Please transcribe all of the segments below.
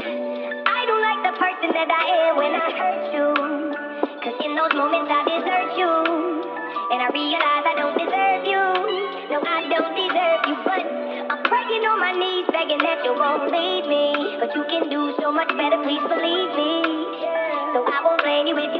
I don't like the person that I am when I hurt you. Cause in those moments I desert you. And I realize I don't deserve you. No, I don't deserve you. But I'm praying on my knees, begging that you won't leave me. But you can do so much better, please believe me. So I won't blame you if you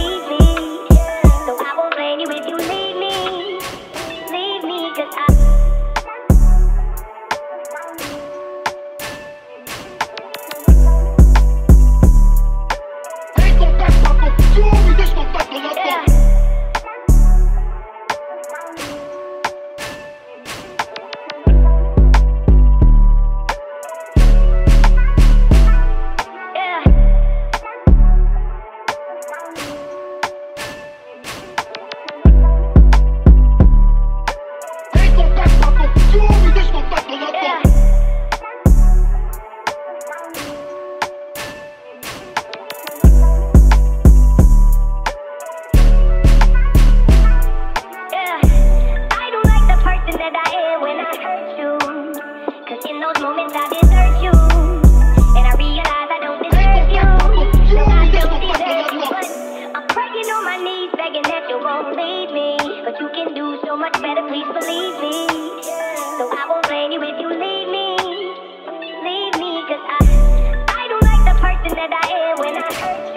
so much better, please believe me. So I won't blame you if you leave me. Leave me, cause I I don't like the person that I am when I hurt you.